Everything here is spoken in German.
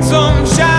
zum Schein.